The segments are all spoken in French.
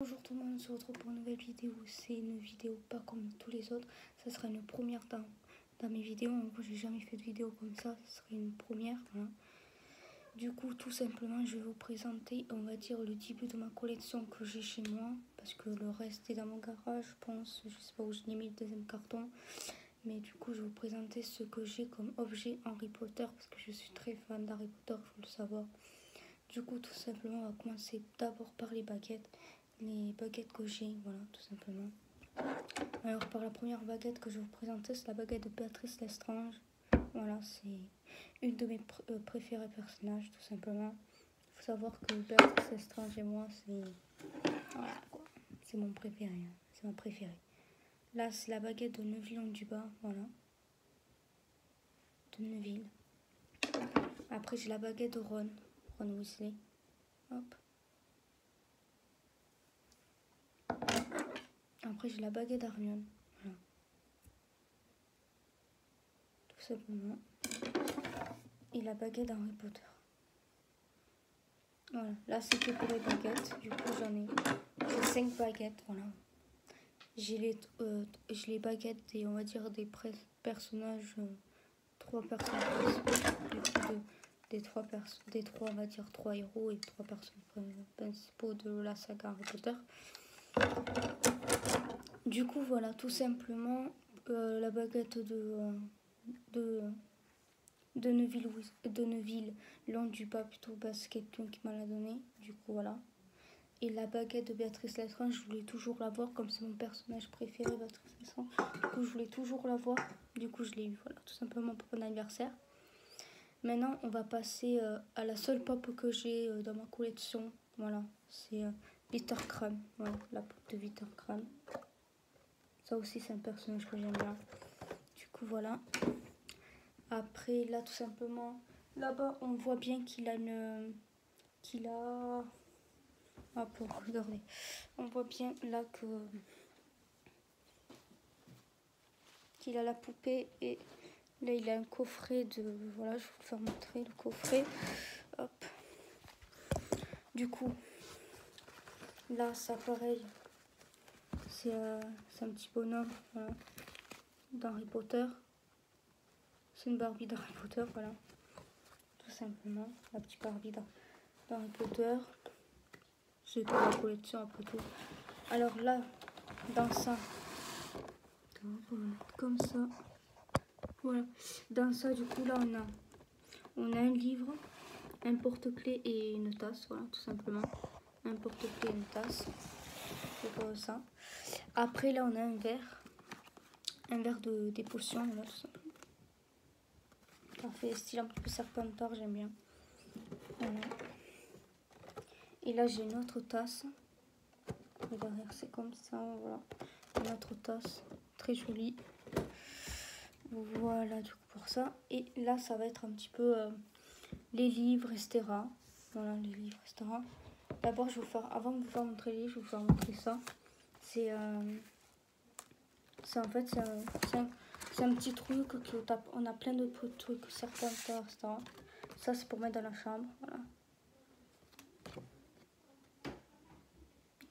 Bonjour tout le monde, on se retrouve pour une nouvelle vidéo. C'est une vidéo pas comme tous les autres. Ça sera une première dans, mes vidéos. En gros, j'ai jamais fait de vidéo comme ça. Ça serait une première. Du coup, tout simplement, je vais vous présenter, on va dire, le début de ma collection que j'ai chez moi. Parce que le reste est dans mon garage, je pense. Je sais pas où je l'ai mis le deuxième carton. Mais du coup, je vais vous présenter ce que j'ai comme objet Harry Potter. Parce que je suis très fan d'Harry Potter, faut le savoir. Du coup, tout simplement, on va commencer d'abord par les baguettes les baguettes j'ai, voilà, tout simplement. Alors, par la première baguette que je vous présenter, c'est la baguette de Béatrice Lestrange. Voilà, c'est une de mes euh, préférés personnages, tout simplement. Il faut savoir que Béatrice Lestrange et moi, c'est c'est mon préféré, hein. c'est ma préférée. Là, c'est la baguette de Neuville du bas, voilà. De Neuville. Après, j'ai la baguette de Ron, Ron Weasley. Hop. Après, j'ai la baguette d'Armion. Voilà. Tout simplement. Et la baguette d'Harry Potter. Voilà. Là, c'était pour les baguettes. Du coup, j'en ai, 5 baguettes. Voilà. J'ai les, euh, les baguettes et on va dire des personnages. Euh, trois personnages. des trois des trois on va dire trois héros et trois personnages principaux de la saga Harry Potter du coup, voilà, tout simplement, euh, la baguette de, euh, de, de Neuville, de long du pas plutôt basket qui m'a la donné. Du coup, voilà. Et la baguette de Béatrice Lestrange, je voulais toujours la voir, comme c'est mon personnage préféré, Béatrice Lestrange. Du coup, je voulais toujours la voir. Du coup, je l'ai eu, voilà, tout simplement pour mon anniversaire. Maintenant, on va passer euh, à la seule pop que j'ai dans ma collection. Voilà, c'est Peter Crumb. Voilà, la pop de Peter Crumb. Ça aussi, c'est un personnage que j'aime bien. Du coup, voilà. Après, là, tout simplement, là-bas, on voit bien qu'il a une... qu'il a... Ah, pour regarder. On voit bien là que... qu'il a la poupée et là, il a un coffret de... Voilà, je vais vous faire montrer le coffret. Hop. Du coup, là, ça pareil, euh, c'est un petit bonhomme d'Harry Potter. C'est une Barbie d'Harry Potter, voilà. Tout simplement, la petite Barbie d'Harry Potter. C'est pour la collection après tout. Alors là, dans ça, comme ça. Voilà. Dans ça, du coup, là, on a, on a un livre, un porte-clés et une tasse, voilà, tout simplement. Un porte-clés et une tasse. C'est comme ça. Après, là, on a un verre. Un verre de, des potions, là, tout. Parfait, style un peu serpentard, j'aime bien. Voilà. Et là, j'ai une autre tasse. derrière, c'est comme ça, voilà. Une autre tasse, très jolie. Voilà, du coup, pour ça. Et là, ça va être un petit peu euh, les livres, etc. Voilà, les livres, etc. D'abord, je vous faire, avant de vous faire montrer les je vais vous faire montrer ça. C'est euh, en fait c'est un, petit truc qui on a plein de trucs, certains ça. Ça c'est pour mettre dans la chambre, voilà.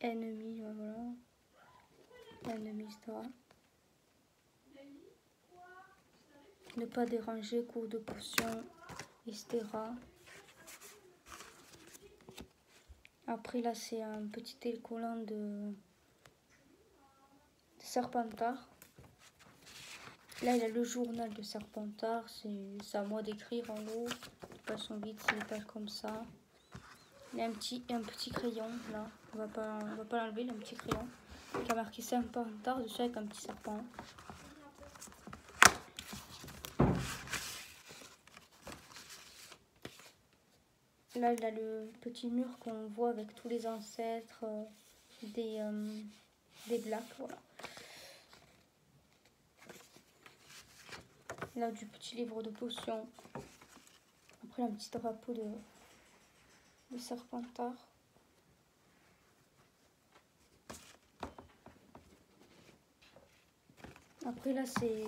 Ennemi, voilà. Ennemi, etc. Ne pas déranger, cours de potion, etc. Après là c'est un petit télécollant de Serpentard. Là, il a le journal de Serpentard. C'est à moi d'écrire en. De façon vite, c'est des pages comme ça. Il y a un petit, un petit crayon là. On va pas, va pas l'enlever, il a un petit crayon. Qui a marqué Serpentard dessus avec un petit serpent. Là, il a le petit mur qu'on voit avec tous les ancêtres euh, des, euh, des blacks. Voilà. Là, du petit livre de potions. Après, un petit drapeau de, de Serpentard. Après, là, c'est...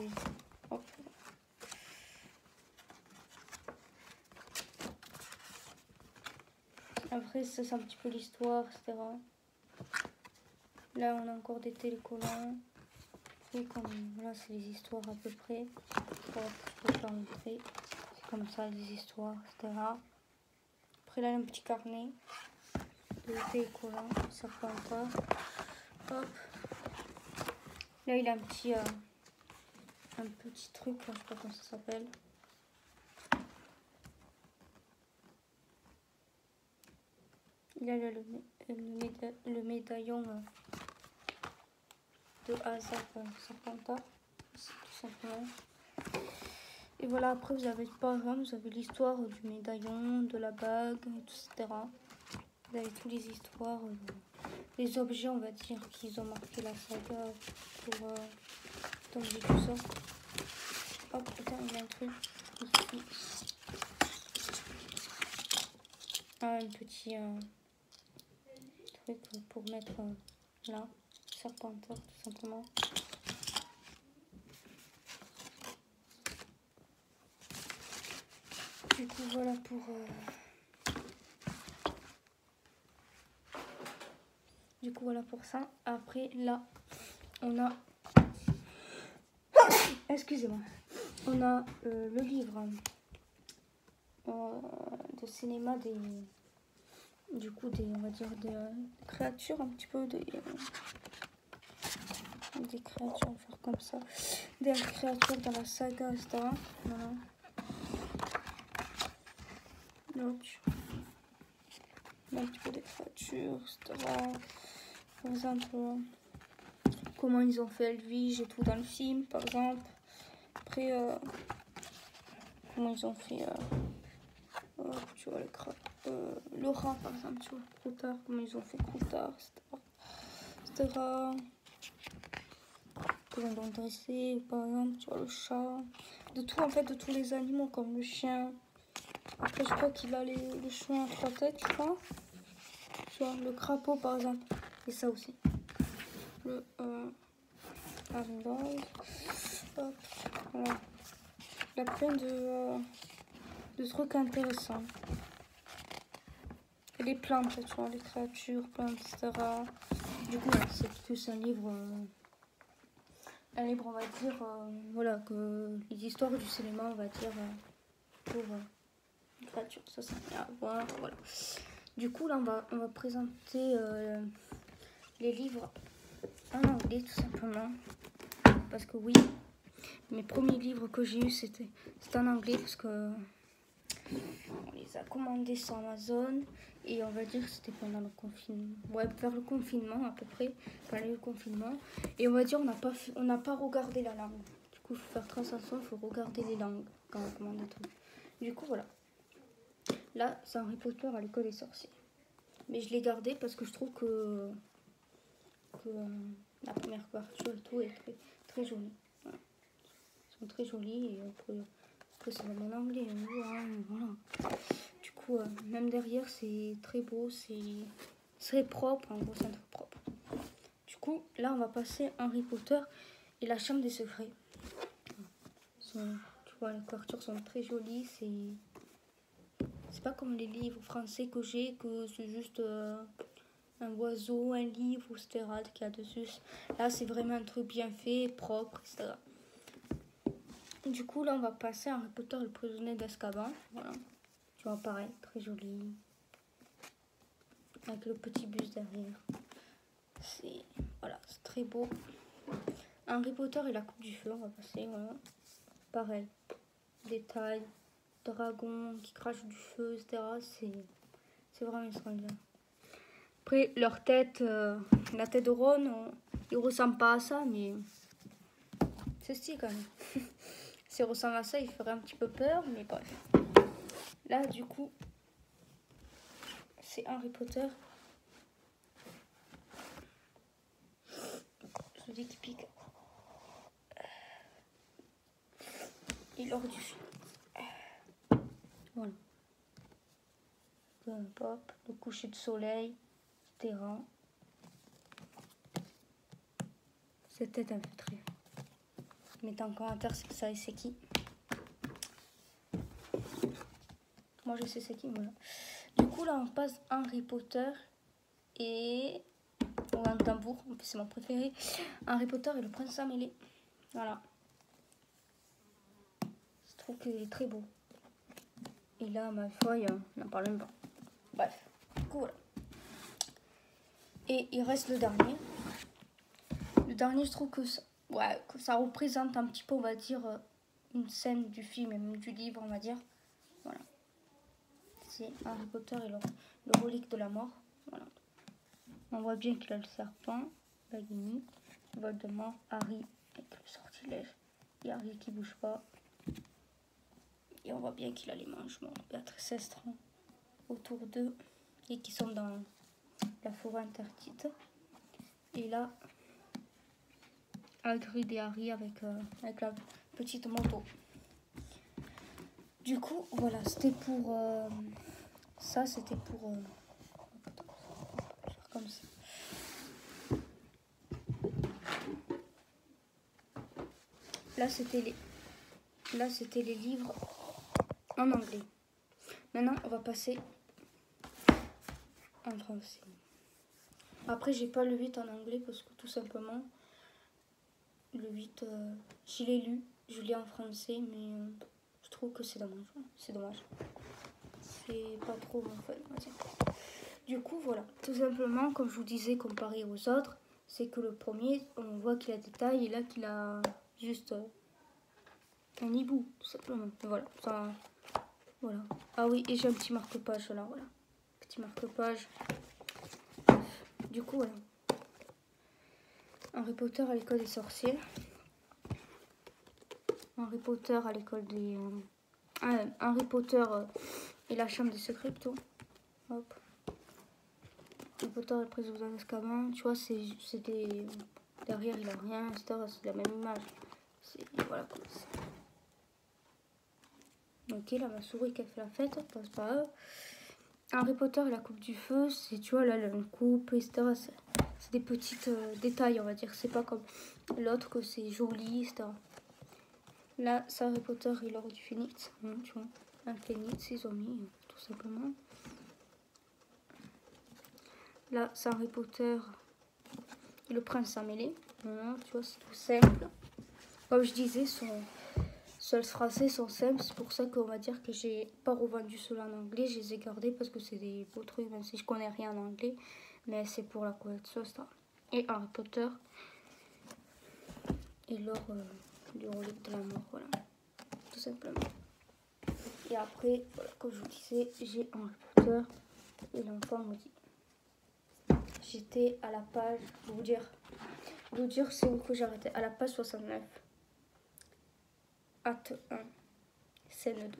Après, ça, c'est un petit peu l'histoire, etc. Là, on a encore des télécollants. Et comme là, c'est les histoires à peu près. C'est comme ça, les histoires, etc. Après, là, un petit carnet. De télécollants, encore. Hop. Là, il a un petit, euh, un petit truc, je sais pas comment ça s'appelle. A le, le, médaillon euh, de hasard euh, Serpentard, tout simplement. Et voilà, après vous avez par exemple, vous avez l'histoire du médaillon, de la bague, etc. Vous avez toutes les histoires, euh, les objets, on va dire, qu'ils ont marqué la saga pour euh, tout ça. Hop, putain, il un truc ici. Ah, un petit pour mettre euh, là, serpenteur tout simplement. Du coup voilà pour euh, du coup voilà pour ça. Après là on a excusez-moi on a euh, le livre de cinéma des du coup des on va dire des euh, créatures un petit peu des, euh, des créatures on va faire comme ça. Des créatures dans la saga etc voilà. Donc un petit peu des créatures etc par exemple comment ils ont fait Elvige et tout dans le film par exemple. Après euh, comment ils ont fait tu vois les crabes euh, rat par exemple, vois, Croutard, comment ils ont fait Croutard, etc. etc. Comment ils l'ont dressé, par exemple, tu vois, le chat, de tout en fait, de tous les animaux, comme le chien. Après, je crois qu'il a les, le chien à trois têtes, je crois. Tu vois, le crapaud par exemple, et ça aussi. Le euh, voilà. Il y a plein de, euh, de trucs intéressants les plantes, les créatures, plantes, etc. Du coup, c'est plus un livre, euh, un livre, on va dire, euh, voilà, que les histoires du cinéma, on va dire, euh, pour les créatures, ça, ça à voir, voilà. Du coup, là, on va, on va présenter les livres en anglais, tout simplement. Parce que oui, mes premiers livres que j'ai eu c'était en anglais, parce que on les a commandés sur Amazon et on va dire que c'était pendant le confinement. Ouais, vers le confinement à peu près, pendant le confinement. Et on va dire on n'a pas on n'a pas regardé la langue. Du coup, il faut faire très attention, il faut regarder les langues quand on commande des trucs. Du coup, voilà. Là, c'est Harry Potter à l'école des sorciers. Mais je l'ai gardé parce que je trouve que, euh, la première couverture et tout est très, jolie. Ils sont très jolis et après, après c'est mon anglais. Voilà. Euh, même derrière, c'est très beau, c'est très propre. En gros, c'est un truc propre. Du coup, là, on va passer Harry Potter et la chambre des secrets. tu vois, les couvertures sont très jolies. C'est c'est pas comme les livres français que j'ai, que c'est juste euh, un oiseau, un livre, etc. qu'il y a dessus. Là, c'est vraiment un truc bien fait, propre, etc. Du coup, là, on va passer à Harry Potter le prisonnier d'Azkaban. Voilà. Tu vois, pareil, très joli. Avec le petit bus derrière. C'est voilà, c'est très beau. Harry Potter et la coupe du feu, on va passer, voilà. Pareil. Détail, dragon qui crache du feu, etc. C'est vraiment extraordinaire. Après, leur tête, euh, la tête de Ron, on, il ressemble pas à ça, mais c'est stylé quand même. Ressemble à ça, il ferait un petit peu peur, mais bref. Là, du coup, c'est Harry Potter. Je dis qu'il pique. Et lors du. Voilà. Le coucher de soleil, terrain. C'était un peu très. Mettez en commentaire si ça et c'est qui. Moi, je sais c'est qui, voilà. Du coup, là, on passe Harry Potter et un tambour, c'est mon préféré. Harry Potter et le prince mêlé. Voilà. Je trouve qu'il est très beau. Et là, ma feuille, on n'en parle même pas. Bref, cool. Et il reste le dernier. Le dernier, je trouve que ça, ouais, ça représente un petit peu, on va dire, euh, une scène du film et même du livre, on va dire. Voilà. C'est Harry Potter et le, relique de la mort. On voit bien qu'il a le serpent, la guinée, Voldemort, Harry avec le sortilège. Et Harry qui bouge pas. Et on voit bien qu'il a les mangements. Béatrice Estran autour d'eux et qui sont dans la forêt interdite. Et là, Hagrid et Harry avec, euh, avec la petite moto. Du coup, voilà, c'était pour... Euh, ça, c'était pour... Euh, comme ça. Là, c'était les... Là, c'était les livres en anglais. Maintenant, on va passer en français. Après, j'ai pas le 8 en anglais parce que tout simplement, le 8, euh, je l'ai lu, je l'ai en français, mais euh, je trouve que c'est dommage. C'est dommage. C'est pas trop mon fun, Du coup, voilà. Tout simplement, comme je vous disais, comparé aux autres, c'est que le premier, on voit qu'il a des tailles et là qu'il a juste euh, un hibou, simplement. voilà. Voilà. Ah oui, et j'ai un petit marque-page là, voilà. Petit marque-page. Du coup, voilà. Harry Potter à l'école des sorciers. Harry Potter à l'école des... Euh, ah, Harry Potter euh, et la chambre des secrets plutôt. Hop. Harry Potter et le président d'Azkaban. Tu vois, c'est des... Derrière, il a rien, etc. C'est la même image. Voilà quoi. Ok, là, ma souris qui a fait la fête, passe pas. Harry Potter et la coupe du feu, c'est, tu vois, là, la coupe, etc. Des petits euh, détails, on va dire. C'est pas comme l'autre que c'est joli, etc. Là, c'est Harry Potter et l'ordre du phénix. Hein, tu vois, un phénix, ils ont mis, tout simplement. Là, c'est Harry Potter et le prince en mêlé. Voilà, tu vois, c'est tout simple. Comme je disais, son seuls français sont simples. C'est pour ça qu'on va dire que j'ai pas revendu cela en anglais. Je les ai gardés parce que c'est des beaux trucs, même si je connais rien en anglais. Mais c'est pour la collection ça. Et Harry Potter. Et l'or euh, du relique de la mort. Voilà. Tout simplement. Et après, comme je vous disais, j'ai Harry Potter et l'enfant maudit. J'étais à la page, je vous dire, vous dire c'est où que j'arrêtais, à la page 69 acte 1, scène 2.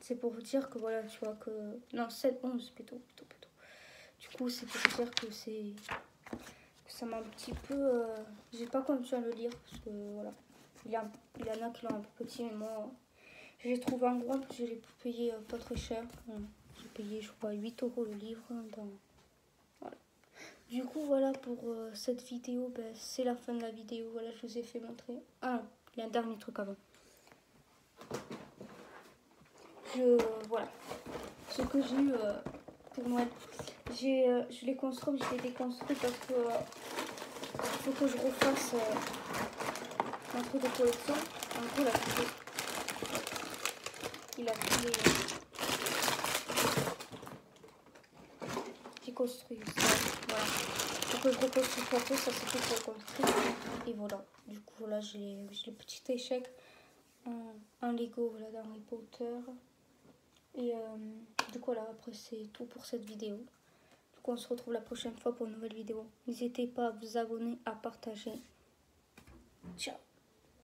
C'est pour vous dire que voilà, tu vois que... Non, scène 11 plutôt, plutôt, plutôt. Du coup, c'est pour dire que c'est... Ça m'a un petit peu... Euh, j'ai pas continué à le lire, parce que voilà. Il y, a, il en a qui l'ont un peu petit, mais moi, j'ai trouvé un gros, je l'ai payé euh, pas très cher. J'ai payé, je crois, 8 euros le livre. Dans... Voilà. Du coup, voilà pour euh, cette vidéo. Ben, c'est la fin de la vidéo. Voilà, je vous ai fait montrer. Ah, il y a un dernier truc avant. Je, voilà. Ce que j'ai eu pour Noël. Euh, je l'ai construit, je l'ai déconstruit parce que euh, il faut que je refasse un truc de collection. En gros, là, il a fait. J'ai construit ça. Voilà. Il faut que je reconstruise tout ça, c'est tout pour construire. Et voilà. Du coup, là, j'ai le petit échec en, Lego voilà, d'Harry Potter. Et euh, du coup, là, après, c'est tout pour cette vidéo. Du coup, on se retrouve la prochaine fois pour une nouvelle vidéo. N'hésitez pas à vous abonner, à partager. Ciao